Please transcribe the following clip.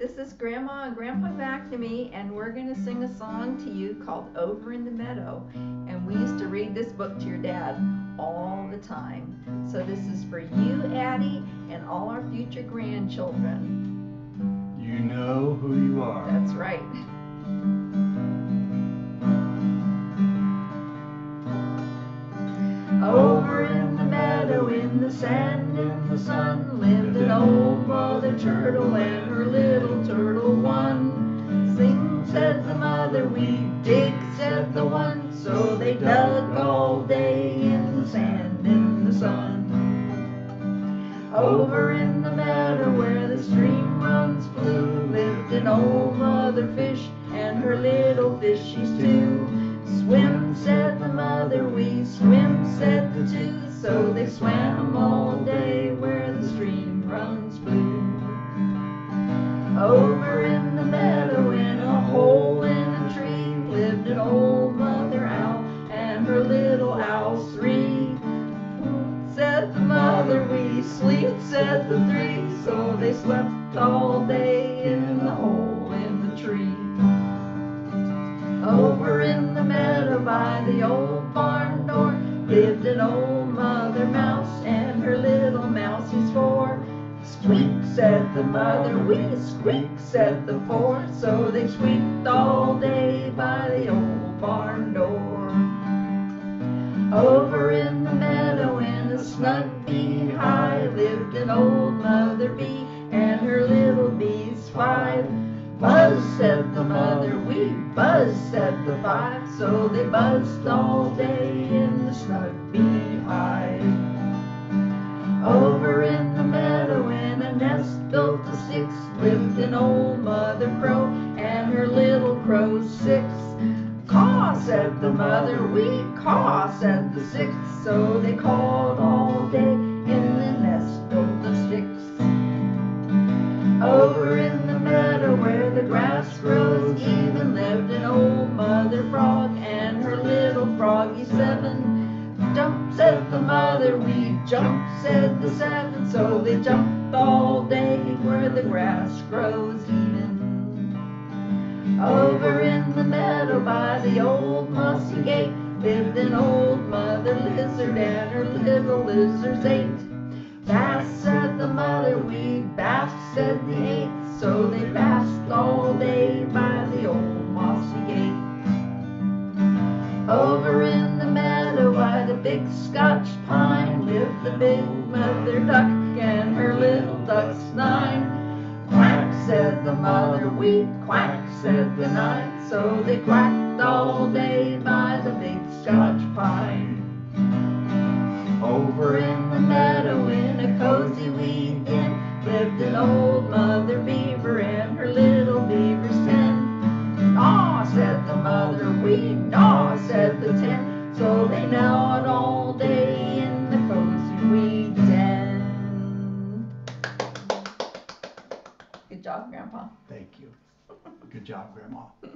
this is Grandma and Grandpa McNamee, and we're gonna sing a song to you called Over in the Meadow. And we used to read this book to your dad all the time. So this is for you, Addie, and all our future grandchildren. You know who you are. That's right. Over in the meadow, in the sand, in the sun, lived an old mother turtle So they dug all day in the sand, in the sun. Over in the meadow where the stream runs blue, lived an old mother fish and her little fishies too. Swim, said the mother, we swim, said the two. So they swam all day where the stream runs blue. Over in the meadow, in a hole in a tree, lived an old sleep, said the three. So they slept all day in the hole in the tree. Over in the meadow by the old barn door lived an old mother mouse and her little mousies four. Squeak, said the mother, we squeak, said the four. So they squeaked all day by the old barn door. Over in the meadow in a snug lived an old mother bee and her little bees five. Buzz, said the mother, we buzz, said the five. So they buzzed all day in the snug beehive. Over in the meadow in a nest built of six lived an old mother crow and her little crows six. Caw, said the mother, we caw, said the six. So they cawed all day in the nest Over in the meadow where the grass grows even lived an old mother frog and her little froggy seven. Jump, said the mother, we jump, said the seven. So they jumped all day where the grass grows even. Over in the meadow by the old mossy gate lived an old mother lizard and her little lizards the mother, said the eight. So they basked all day by the old mossy gate. Over in the meadow by the big Scotch pine lived the big mother duck and her little ducks nine. Quack, said the mother, we quack, said the nine. So they quacked all day you. Good job, Grandma.